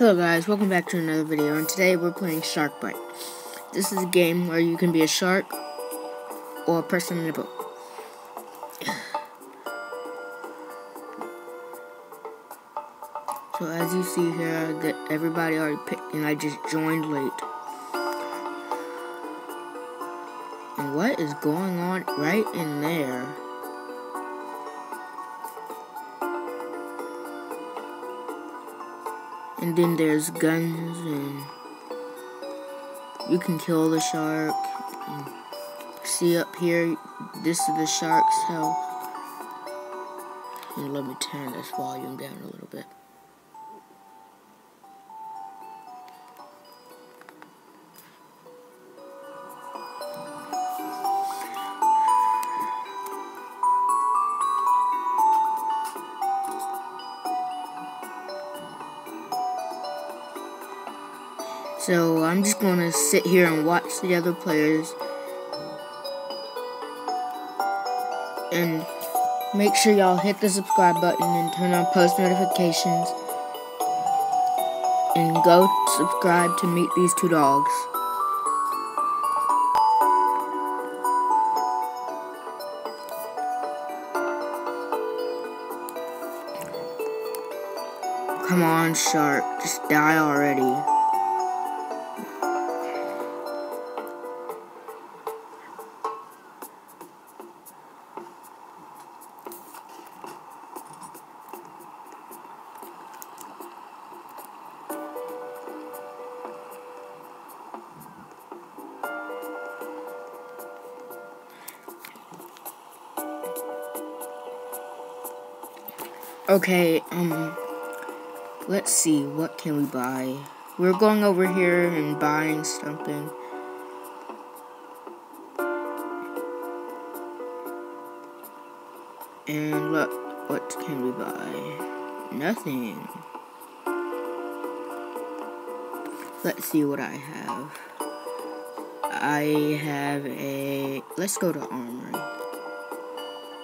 Hello guys, welcome back to another video, and today we're playing Shark Bite. This is a game where you can be a shark or a person in a boat. So as you see here, that everybody already picked, and I just joined late. And what is going on right in there? And then there's guns and you can kill the shark. See up here, this is the shark's health. And let me turn this volume down a little bit. So I'm just gonna sit here and watch the other players and make sure y'all hit the subscribe button and turn on post notifications and go subscribe to meet these two dogs. Come on, shark, just die already. Okay, um, let's see, what can we buy? We're going over here and buying something. And look, what can we buy? Nothing. Let's see what I have. I have a, let's go to armory.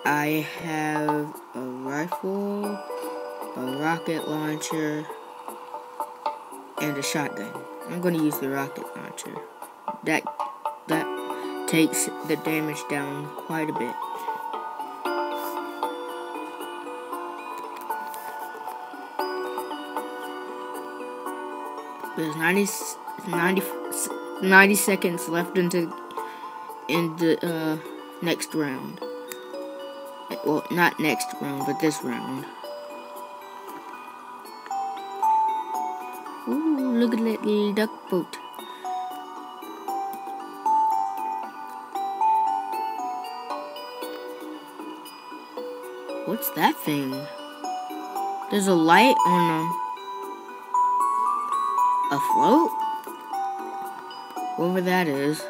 I have a rifle, a rocket launcher, and a shotgun. I'm going to use the rocket launcher. That that takes the damage down quite a bit. There's 90, 90, 90 seconds left into in the uh, next round. Well, not next round, but this round. Ooh, look at that little duck boat. What's that thing? There's a light on a, a float? Whatever that is.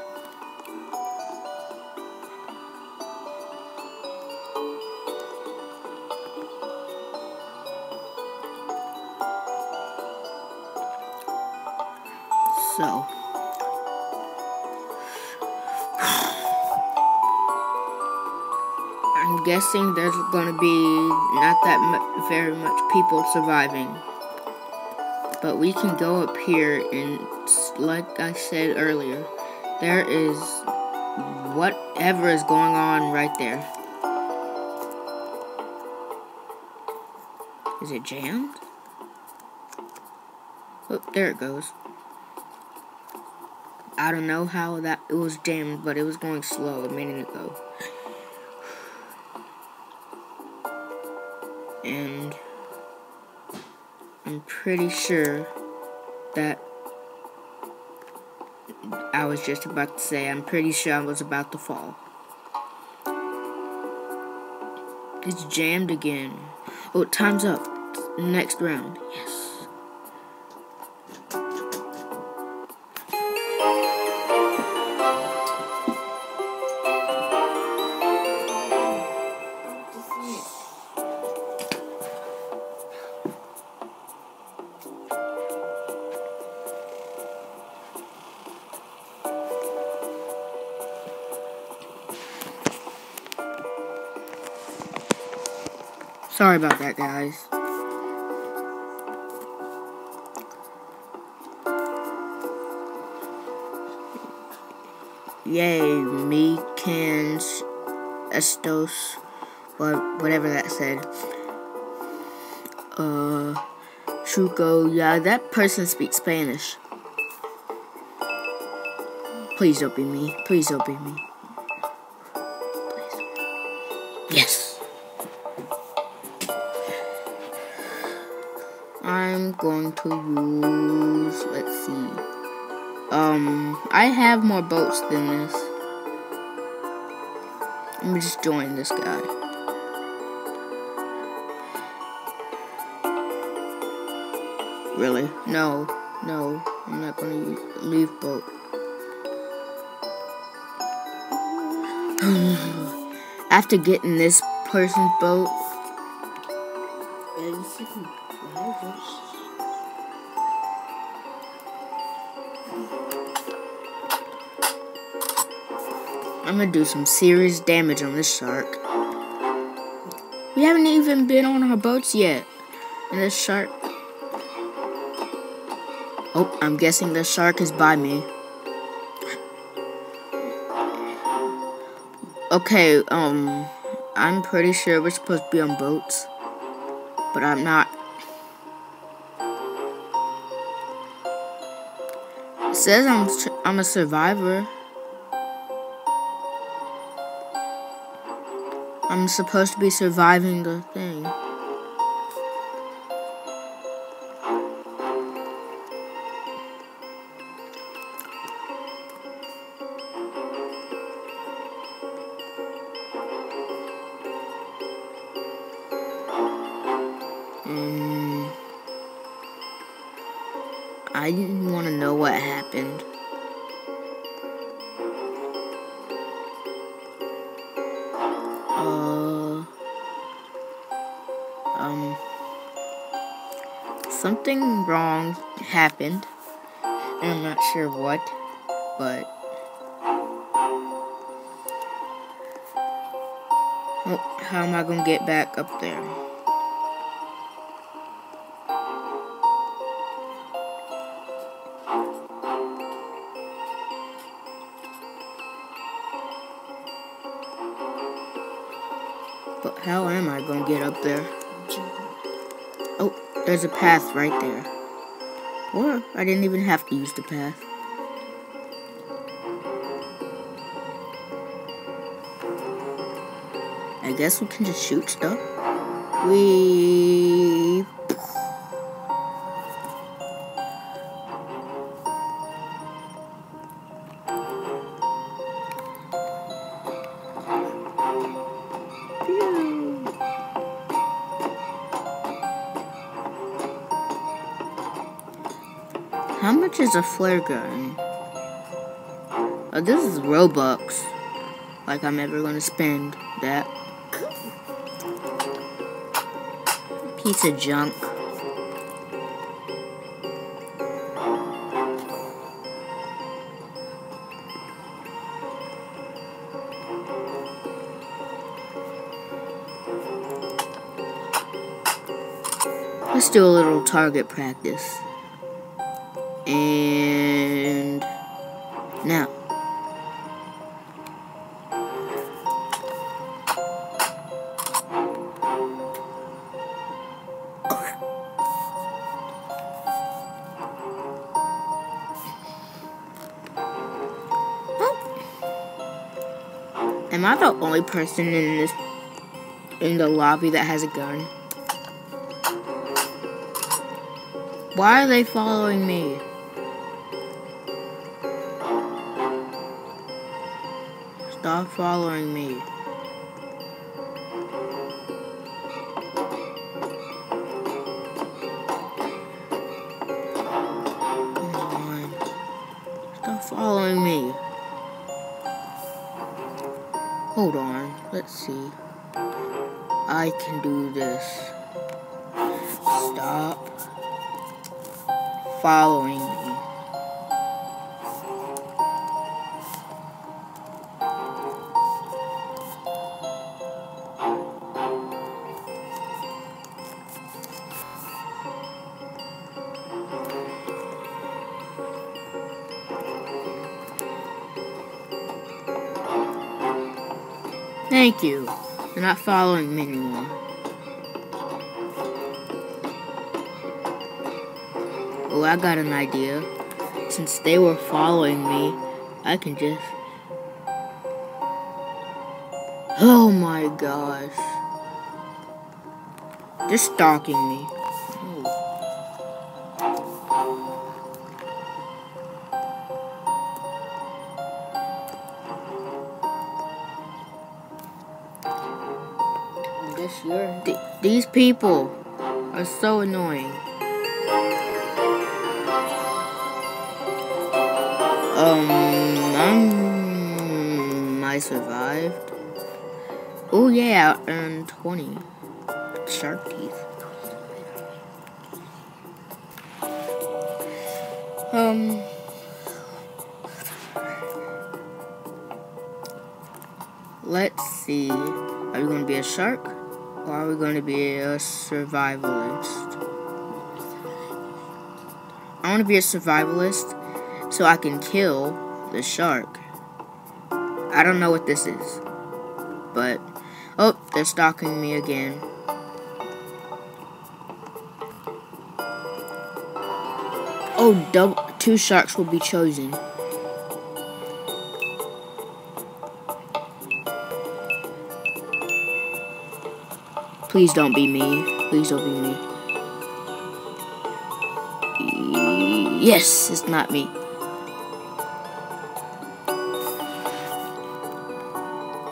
Guessing there's going to be not that very much people surviving. But we can go up here and, like I said earlier, there is whatever is going on right there. Is it jammed? Oh, there it goes. I don't know how that it was jammed, but it was going slow a minute ago. And I'm pretty sure that I was just about to say, I'm pretty sure I was about to fall. It's jammed again. Oh, time's up. Next round. Yes. Sorry about that, guys. Yay, me, cans, Estos, whatever that said. Uh, Chuco, yeah, that person speaks Spanish. Please don't be me. Please don't be me. Please. Yes. I'm going to use, let's see. Um, I have more boats than this. Let me just join this guy. Really? No, no, I'm not gonna leave boat. After getting this person's boat, I'm gonna do some serious damage on this shark. We haven't even been on our boats yet. And this shark... Oh, I'm guessing the shark is by me. Okay, um, I'm pretty sure we're supposed to be on boats. But I'm not. Says I'm, I'm a survivor. I'm supposed to be surviving the thing. I didn't want to know what happened. um, something wrong happened. I'm not sure what, but. How am I gonna get back up there? But how am I gonna get up there? Oh, there's a path right there. Or I didn't even have to use the path. I guess we can just shoot stuff. We How much is a flare gun? Oh, this is Robux. Like I'm ever gonna spend that. Piece of junk. Let's do a little target practice. And now. Oh. Am I the only person in this in the lobby that has a gun? Why are they following me? Stop following me. Stop following me. Hold on. Let's see. I can do this. Stop following me. Thank you. You're not following me anymore. Oh, I got an idea. Since they were following me, I can just... Oh my gosh. They're stalking me. People are so annoying. Um, um, I survived. Oh yeah, and 20 shark teeth. Um. Let's see. Are you going to be a shark? Are we going to be a survivalist? I want to be a survivalist so I can kill the shark. I don't know what this is. But, oh, they're stalking me again. Oh, double, two sharks will be chosen. Please don't be me. Please don't be me. Yes, it's not me.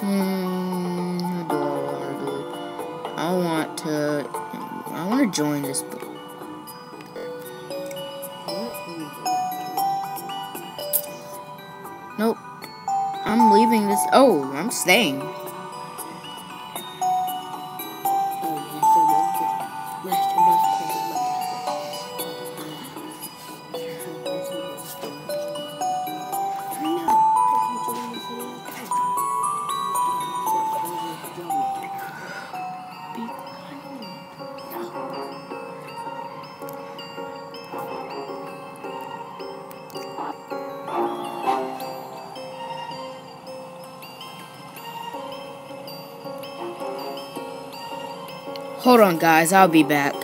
Hmm, do I want to do? I want to. I want to join this. Nope. I'm leaving this. Oh, I'm staying. Hold on, guys. I'll be back.